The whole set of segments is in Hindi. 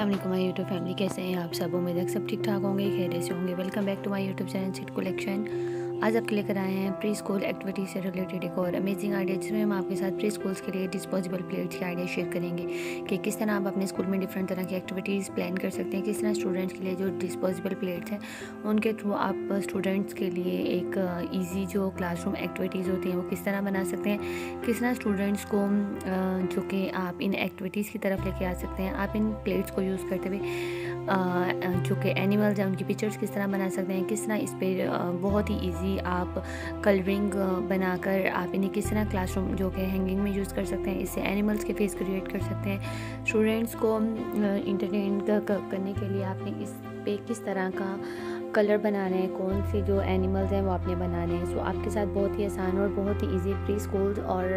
असलम माई यूट्यूब फैमिली कैसे हैं आप सब? उम्मीद है सब ठीक ठाक होंगे खैर से होंगे। Welcome back to my YouTube channel sit collection आज आपके लेकर आए हैं प्री स्कूल एक्टिविटी से रिलेटेड एक और अमेजिंग आइडिया जिसमें हम आपके साथ प्री स्कूल्स के लिए डिस्पोजेबल प्लेट्स के आइडिया शेयर करेंगे कि किस तरह आप अपने स्कूल में डिफरेंट तरह की एक्टिविटीज़ प्लान कर सकते हैं, किस तरह स्टूडेंट्स के लिए जो डिस्पोजेबल प्लेट्स हैं, उनके थ्रू आप स्टूडेंट्स के लिए एक ईजी जो क्लासरूम एक्टिविटीज़ होती हैं, वो किस तरह बना सकते हैं, किस तरह स्टूडेंट्स को जो कि आप इन एक्टिविटीज़ की तरफ़ लेके आ सकते हैं, आप इन प्लेट्स को यूज़ करते हुए जो कि एनिमल्स हैं, उनकी पिक्चर्स किस तरह बना सकते हैं, किस तरह इस पर बहुत ही इजी आप कलरिंग बनाकर आप इन्हें किस तरह क्लासरूम जो कि हैंगिंग में यूज़ कर सकते हैं इससे एनिमल्स के फेस क्रिएट कर सकते हैं। स्टूडेंट्स को इंटरटेन करने के लिए आपने इस पे किस तरह का कलर बनाना है, कौन से जो एनिमल्स हैं वो आपने बनाने हैं। सो आपके साथ बहुत ही आसान और बहुत ही इजी प्री स्कूल और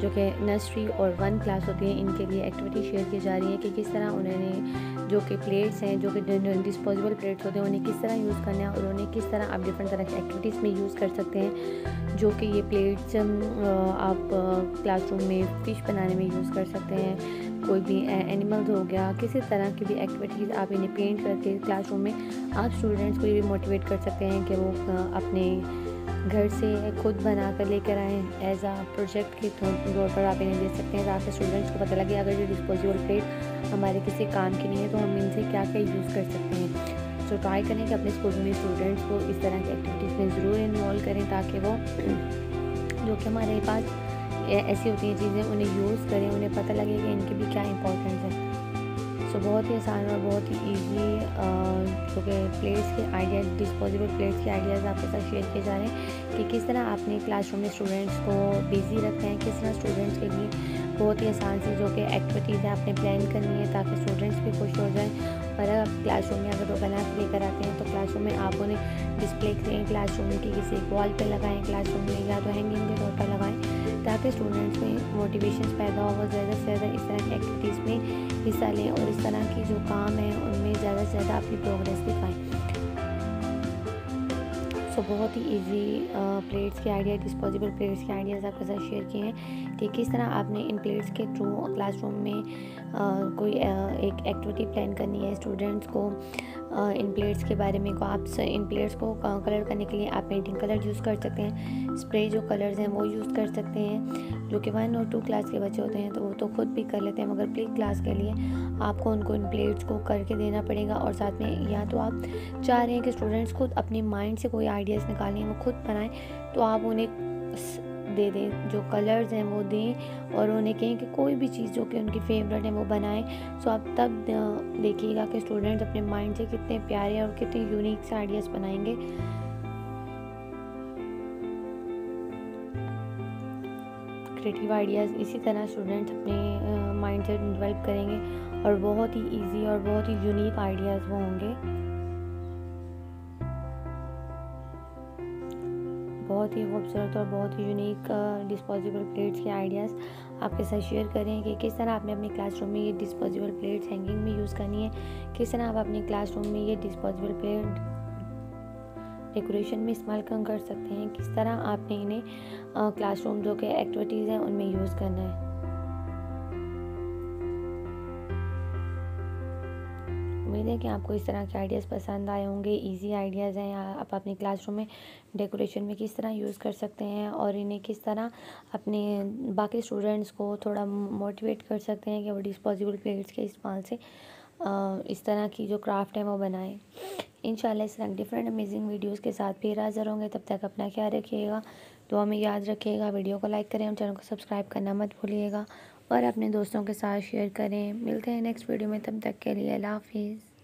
जो कि नर्सरी और वन क्लास होती है, इनके लिए एक्टिविटी शेयर की जा रही है कि किस तरह उन्होंने जो कि प्लेट्स हैं, जो कि डिस्पोजेबल प्लेट्स होते हैं, उन्हें किस तरह यूज़ करना है और उन्हें किस तरह आप डिफरेंट तरह की एक्टिविटीज़ में यूज़ कर सकते हैं, जो कि ये प्लेट्स आप क्लासरूम में फ़िश बनाने में यूज़ कर सकते हैं। कोई भी एनिमल्स हो गया, किसी तरह की भी एक्टिविटीज़ आप इन्हें पेंट करके क्लासरूम में आप स्टूडेंट्स को ये भी मोटिवेट कर सकते हैं कि वो अपने घर से खुद बना कर लेकर आएँ एज आ प्रोजेक्ट के तौर पर आप इन्हें दे सकते हैं ताकि स्टूडेंट्स को पता लगे अगर ये डिस्पोजेबल प्लेट हमारे किसी काम की नहीं है तो हम इनसे क्या क्या यूज़ कर सकते हैं। सो ट्राई करें कि अपने स्कूल में स्टूडेंट्स को इस तरह की एक्टिविटीज़ में ज़रूर इन्वॉल्व करें ताकि वो, जो कि हमारे पास ऐसी होती हैं चीज़ें, उन्हें यूज़ करें, उन्हें पता लगे कि इनकी भी क्या इंपॉर्टेंस है। सो बहुत ही आसान और बहुत ही ईजी जो कि प्लेट्स के आइडियाज़ डिस्पोजेबल प्लेट्स के आइडियाज़ आपके साथ शेयर किए जा रहे हैं कि किस तरह आपने क्लासरूम में स्टूडेंट्स को बिज़ी रखें हैं, किस तरह स्टूडेंट्स के लिए बहुत ही आसान सी जो कि एक्टिविटीज़ है, आपने प्लान करनी है ताकि स्टूडेंट्स भी खुश हो जाएँ। और आप क्लासरूम में अगर वो बना लेकर आते हैं तो क्लासरूम में आप उन्हें डिस्प्ले करें क्लासरूम की किसी वॉल पर लगाएँ क्लासरूम में या तो हैंगिंग के तौर पर लगाएँ, ताकि स्टूडेंट्स में मोटिवेशन पैदा हो ज़्यादा से ज़्यादा इस तरह की एक्टिविटीज़ में हिस्सा लें और इस तरह की जो काम है, उनमें ज़्यादा से ज़्यादा अपनी प्रोग्रेस दिखाएँ। सो बहुत ही इजी प्लेट्स के आइडिया डिस्पोजेबल प्लेट्स के आइडियाज़ आपके साथ शेयर किए हैं। कि किस तरह आपने इन प्लेट्स के थ्रू क्लासरूम में आ, कोई आ, एक एक्टिविटी प्लान करनी है स्टूडेंट्स को इन प्लेट्स के बारे में को आप इन प्लेट्स को कलर करने के लिए आप पेंटिंग कलर यूज़ कर सकते हैं। स्प्रे जो कलर्स हैं वो यूज़ कर सकते हैं, जो कि वन और टू क्लास के बच्चे होते हैं तो वो तो खुद भी कर लेते हैं, मगर प्ले क्लास के लिए आपको उनको इन प्लेट्स को करके देना पड़ेगा और साथ में या तो आप चाह रहे हैं कि स्टूडेंट्स खुद अपने माइंड से कोई आइडियाज़ निकालें वो खुद बनाएँ तो आप उन्हें दे दें, जो कलर्स हैं वो दें और उन्हें कहें कि कोई भी चीज़ जो कि उनकी फेवरेट है वो बनाएँ। सो आप तब देखिएगा कि स्टूडेंट्स अपने माइंड से कितने प्यारे और कितने यूनिक से आइडियाज़ बनाएँगे। क्रिएटिव आइडियाज़ इसी तरह स्टूडेंट्स अपने माइंड से डेवलप करेंगे और बहुत ही इजी और बहुत ही यूनिक आइडियाज़ वो होंगे। बहुत ही खूबसूरत और बहुत ही यूनिक डिस्पोजेबल प्लेट्स के आइडियाज़ आपके साथ शेयर करें कि किस तरह आपने अपने क्लासरूम में ये डिस्पोजेबल प्लेट्स हैंगिंग में यूज़ करनी है। किस तरह आप अपने क्लासरूम में ये डिस्पोजेबल प्लेट डेकोरेशन में इस्तेमाल कर सकते हैं? किस तरह आपने इन्हें क्लासरूम जो कि एक्टिविटीज़ हैं उनमें यूज़ करना है? उम्मीद है कि आपको इस तरह के आइडियाज़ पसंद आए होंगे। इजी आइडियाज़ हैं। आप अपने क्लासरूम में डेकोरेशन में किस तरह यूज़ कर सकते हैं और इन्हें किस तरह अपने बाकी स्टूडेंट्स को थोड़ा मोटिवेट कर सकते हैं कि वो डिस्पोजेबल प्लेट्स के इस्तेमाल से इस तरह की जो क्राफ्ट है वो बनाएँ। इन इस तरह डिफरेंट अमेजिंग वीडियोज़ के साथ फिर हाज़िर होंगे। तब तक अपना ख्याल रखिएगा। तो हमें याद रखिएगा। वीडियो को लाइक करें और चैनल को सब्सक्राइब करना मत भूलिएगा और अपने दोस्तों के साथ शेयर करें। मिलते हैं नेक्स्ट वीडियो में। तब तक के लिए अल्लाह हाफिज़।